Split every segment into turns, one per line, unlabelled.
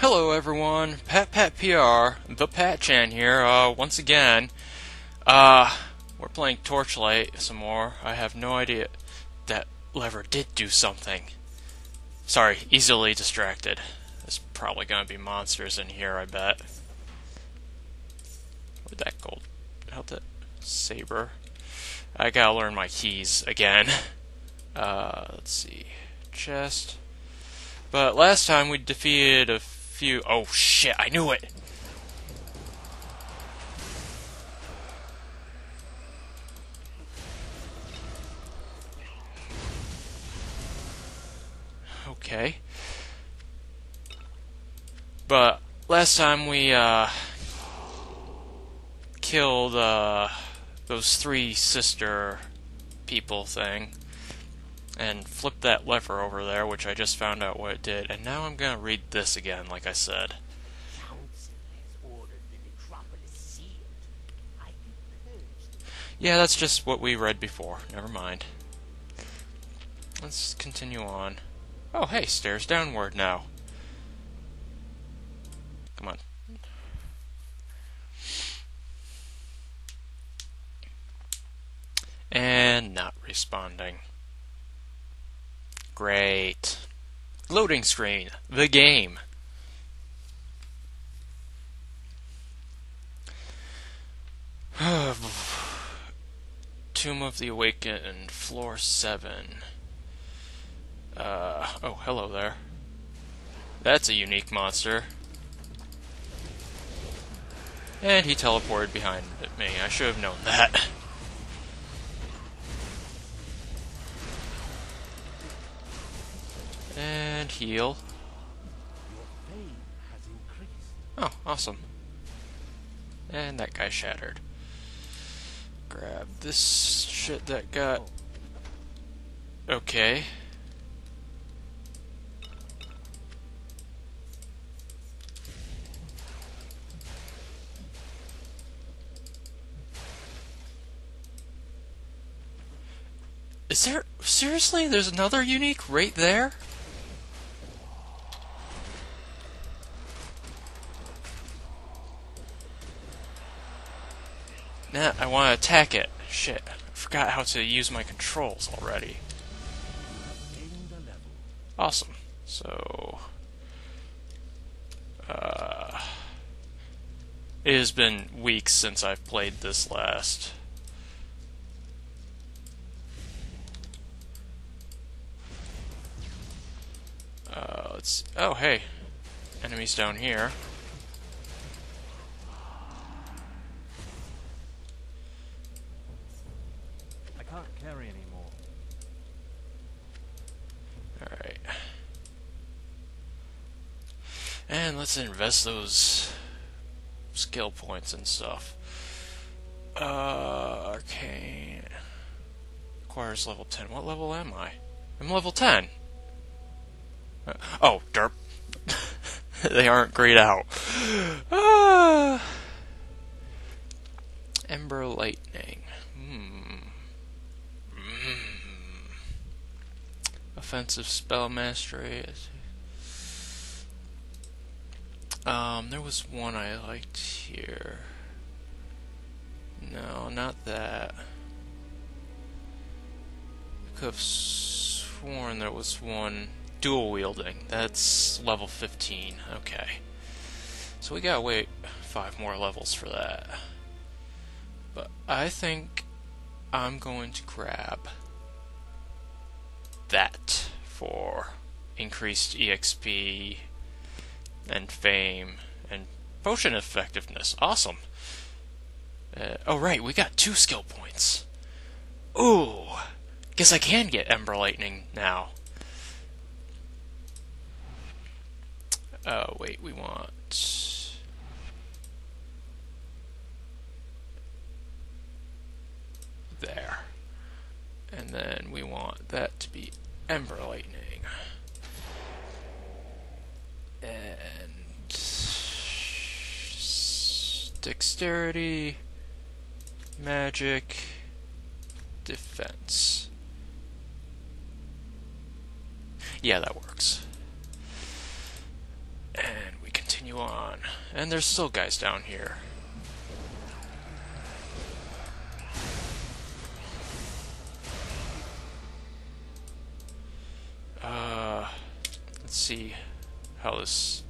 Hello everyone, Pat Pat PR, the Pat Chan here, uh, once again. Uh, we're playing Torchlight some more. I have no idea that lever did do something. Sorry, easily distracted. There's probably gonna be monsters in here, I bet. Where'd that gold? How'd that saber? I gotta learn my keys again. Uh, let's see. Chest. But last time we defeated a few. Oh shit, I knew it! Okay. But last time we, uh. killed, uh. those three sister people thing and flip that lever over there, which I just found out what it did, and now I'm gonna read this again, like I said. Yeah, that's just what we read before. Never mind. Let's continue on. Oh, hey, stairs downward now. Come on. And not responding. Great. Loading screen. The game. Tomb of the Awakened, floor 7. Uh, oh, hello there. That's a unique monster. And he teleported behind me. I should have known that. And heal. Oh, awesome. And that guy shattered. Grab this shit that got... Okay. Is there... Seriously? There's another unique right there? Nah, I want to attack it. Shit. I forgot how to use my controls already. Awesome. So... Uh... It has been weeks since I've played this last. Uh, let's... Oh, hey. Enemies down here.
Carry anymore.
Alright. And let's invest those skill points and stuff. Uh, arcane. Requires level 10. What level am I? I'm level 10. Uh, oh, derp. they aren't grayed out. Ah. Ember Lightning. Offensive spell mastery. Um, there was one I liked here. No, not that. I could have sworn there was one dual wielding. That's level 15. Okay. So we gotta wait five more levels for that. But I think I'm going to grab that for increased EXP and fame and potion effectiveness. Awesome. Uh, oh, right, we got two skill points. Ooh, guess I can get Ember Lightning now. Oh, wait, we want. There. And then we want that to be Ember Lightning. And dexterity, magic, defense. Yeah, that works. And we continue on. And there's still guys down here. See how this.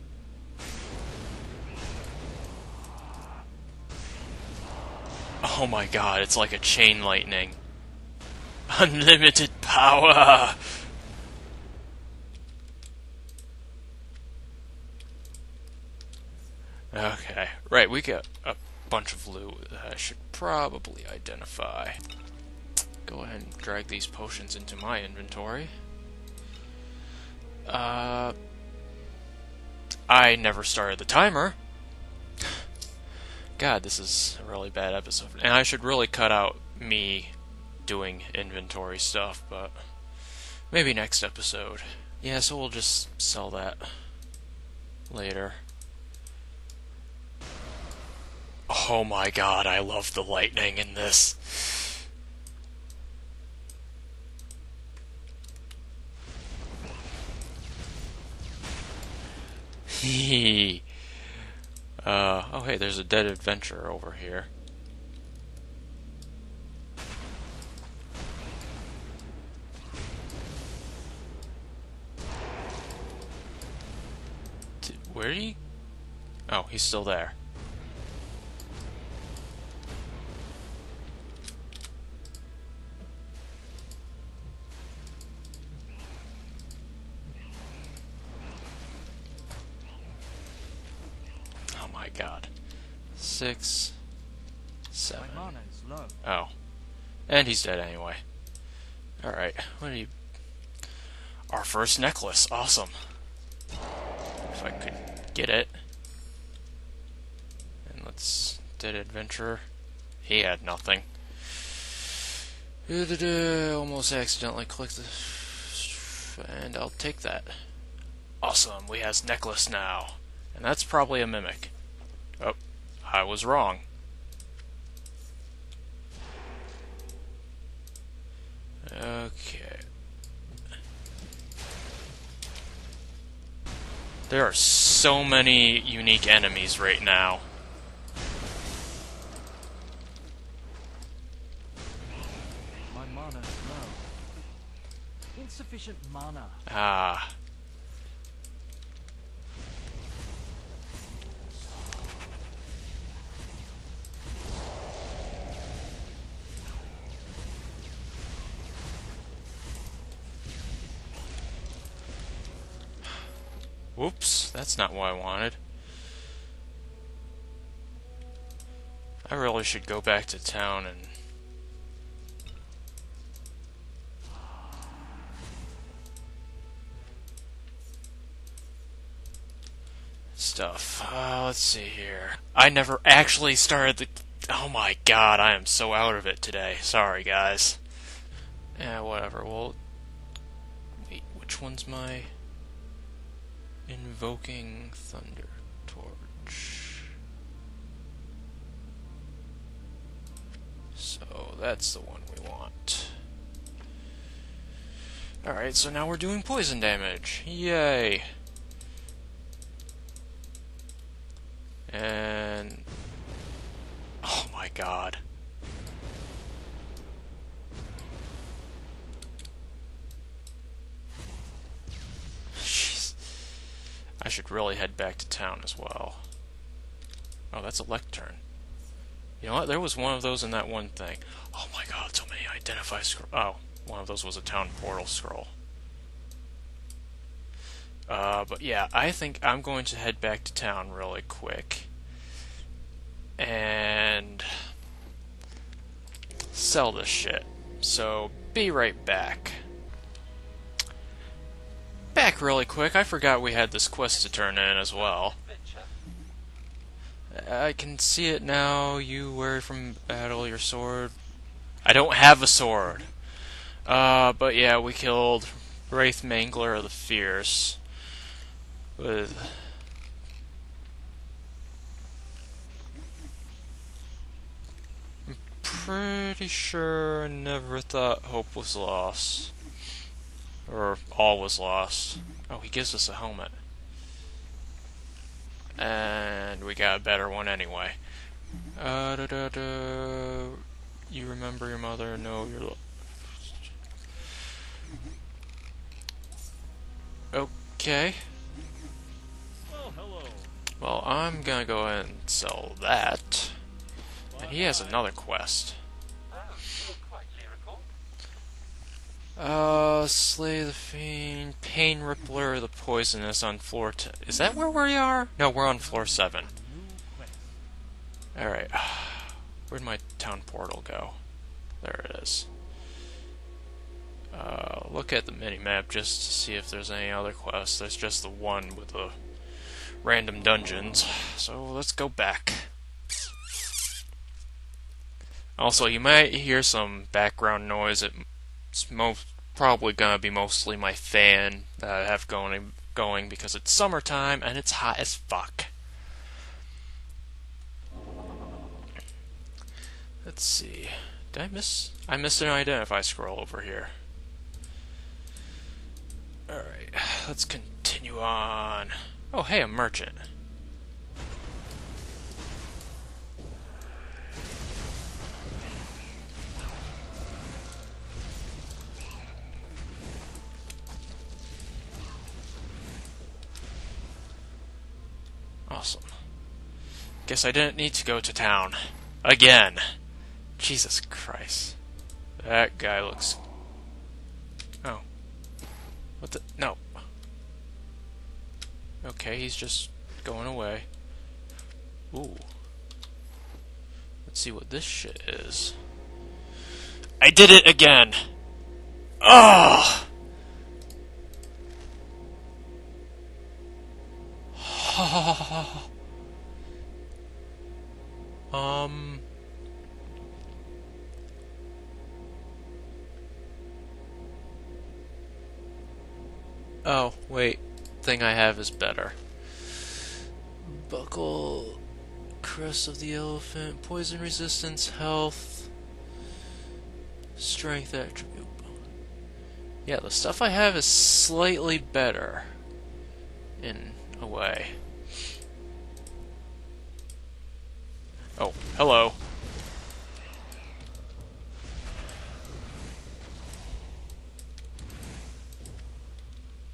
Oh my god, it's like a chain lightning. Unlimited power! Okay, right, we got a bunch of loot that I should probably identify. Go ahead and drag these potions into my inventory. Uh, I never started the timer. God, this is a really bad episode. And I should really cut out me doing inventory stuff, but maybe next episode. Yeah, so we'll just sell that later. Oh my god, I love the lightning in this. uh, oh hey, there's a dead adventurer over here. Where he? Oh, he's still there. God. Six, seven.
My mana is low.
Oh. And he's dead anyway. Alright, what do you... Our first necklace, awesome. If I could get it. And let's... Dead adventurer. He had nothing. Almost accidentally clicked the... And I'll take that. Awesome, we has necklace now. And that's probably a mimic. Oh, I was wrong. Okay. There are so many unique enemies right now.
My mana is low. Insufficient mana.
Ah. Whoops, that's not what I wanted. I really should go back to town and stuff. Uh, let's see here. I never actually started the. Oh my god, I am so out of it today. Sorry, guys. Yeah, whatever. Well, wait, which one's my invoking thunder torch? So that's the one we want. Alright, so now we're doing poison damage. Yay! And oh my god. Jeez. I should really head back to town as well. Oh, that's a lectern. You know what? There was one of those in that one thing. Oh my god, so many identify scroll. Oh, one of those was a town portal scroll. Uh, but yeah, I think I'm going to head back to town really quick. And sell this shit. So, be right back. Back really quick, I forgot we had this quest to turn in as well. I can see it now. You wear from battle your sword. I don't have a sword. Uh, but yeah, we killed Wraith Mangler of the Fierce with I'm pretty sure I never thought hope was lost. Or all was lost. Oh, he gives us a helmet. and we got a better one anyway. Uh, da, da, da. You remember your mother? No, you're. lo- Okay.
Oh, hello.
Well, I'm gonna go ahead and sell that. And he has another quest. Uh, Slay the Fiend, Pain Rippler, the Poisonous on floor 10. Is that where we are? No, we're on floor 7. Alright. Where'd my town portal go? There it is. Uh, look at the mini-map just to see if there's any other quests. There's just the one with the random dungeons. So let's go back. Also, you might hear some background noise. It's most probably gonna be mostly my fan that I have going going because it's summertime and it's hot as fuck. Let's see. Did I miss? I missed an identify scroll over here. Alright, let's continue on. Oh, hey, a merchant. Guess I didn't need to go to town. Again. Jesus Christ. That guy looks. Oh. What the? No. Okay, he's just going away. Ooh. Let's see what this shit is. I did it again! Oh! um. Oh, wait. Thing I have is better. Buckle, crest of the elephant, poison resistance, health, strength attribute. Yeah, the stuff I have is slightly better. In a way. Oh, hello.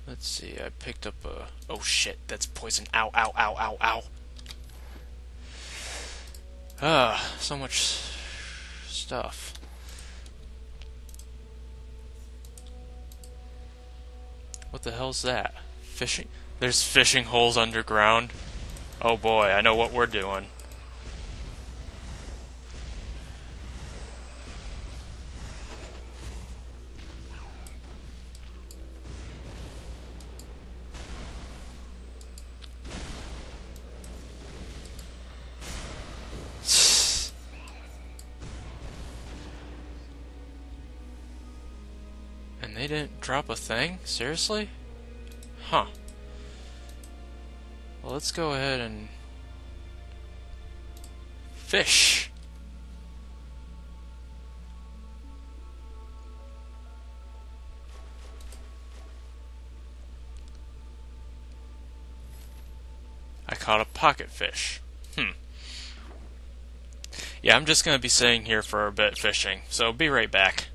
Let's see, I picked up a. Oh shit, that's poison. Ow, ow, ow, ow, ow. Ah, so much stuff. What the hell's that? Fishing? There's fishing holes underground. Oh boy, I know what we're doing. Drop a thing? Seriously? Huh. Well, let's go ahead and fish. I caught a pocket fish. Hmm. Yeah, I'm just gonna be sitting here for a bit fishing, so be right back.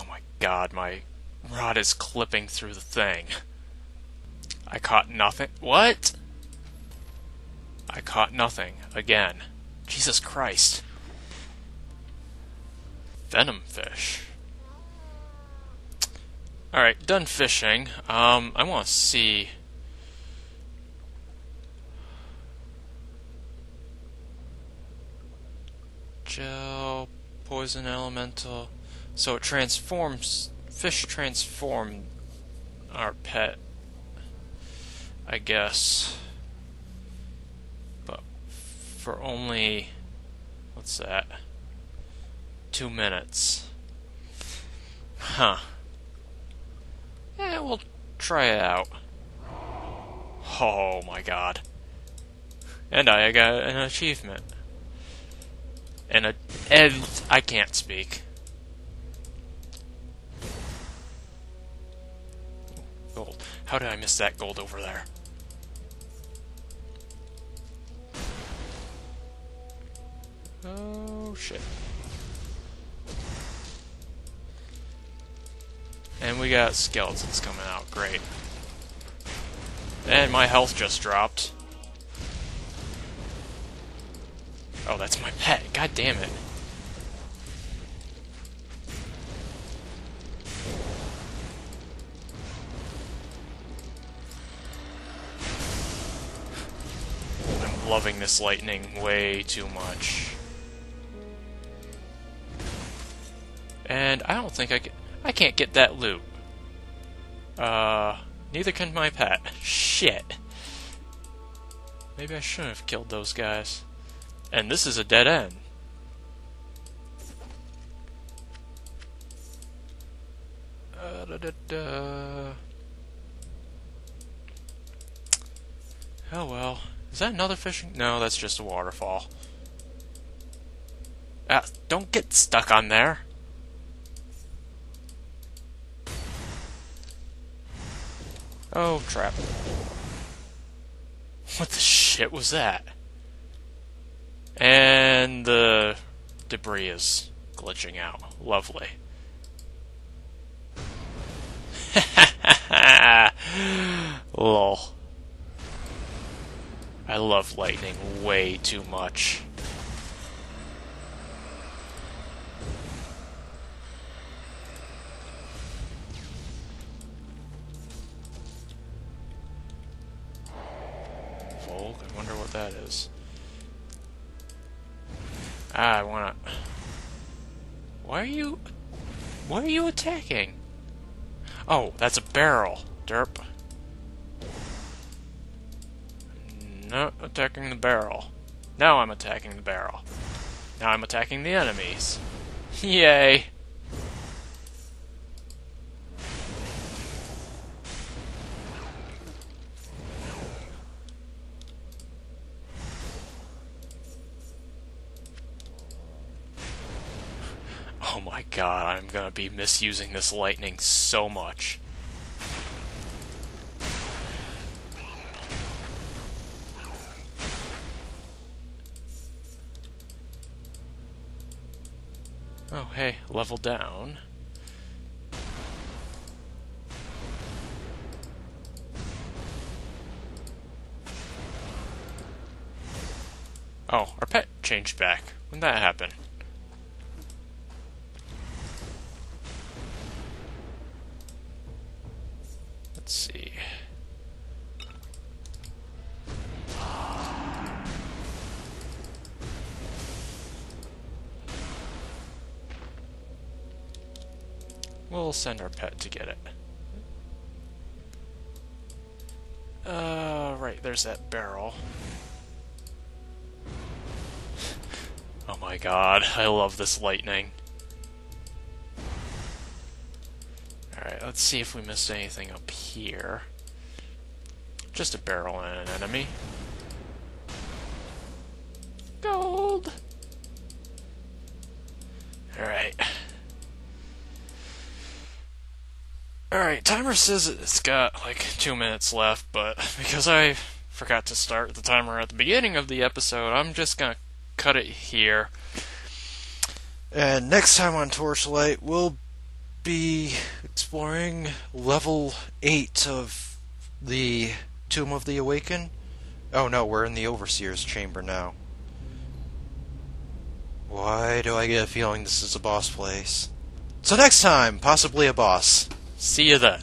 Oh my god, my rod is clipping through the thing. I caught nothing. What? I caught nothing again. Jesus Christ. Venom fish. Alright, done fishing. Um, I want to see. Gel, poison elemental. So it transforms. Fish transform our pet I guess. But for only. What's that? Two minutes. Huh. Yeah, we'll try it out. Oh my god. And I got an achievement. And a. And I can't speak. How did I miss that gold over there? Oh, shit. And we got skeletons coming out, great. And my health just dropped. Oh, that's my pet, god damn it. Loving this lightning way too much. And I don't think I can... I can't get that loot. Uh, neither can my pet. Shit. Maybe I shouldn't have killed those guys. And this is a dead end. Uh, da, da, da. Oh well. Is that another fishing? No, that's just a waterfall. Ah, don't get stuck on there. Oh, trap. What the shit was that? And the debris is glitching out. Lovely. Lol. I love lightning way too much. Volk, I wonder what that is. Ah, I wanna... Why are you... Why are you attacking? Oh, that's a barrel. Derp. Not attacking the barrel. Now I'm attacking the barrel. Now I'm attacking the enemies. Yay! Oh my god, I'm gonna be misusing this lightning so much. Oh, hey, level down. Oh, our pet changed back. When that happen? We'll send our pet to get it. Uh, right, there's that barrel. oh my god, I love this lightning. Alright, let's see if we missed anything up here. Just a barrel and an enemy. Gold! Alright. Alright, timer says it's got like two minutes left, but because I forgot to start the timer at the beginning of the episode, I'm just gonna cut it here. And next time on Torchlight, we'll be exploring level 8 of the Tomb of the Awakened. Oh no, we're in the Overseer's chamber now. Why do I get a feeling this is a boss place? So next time, possibly a boss. See you then.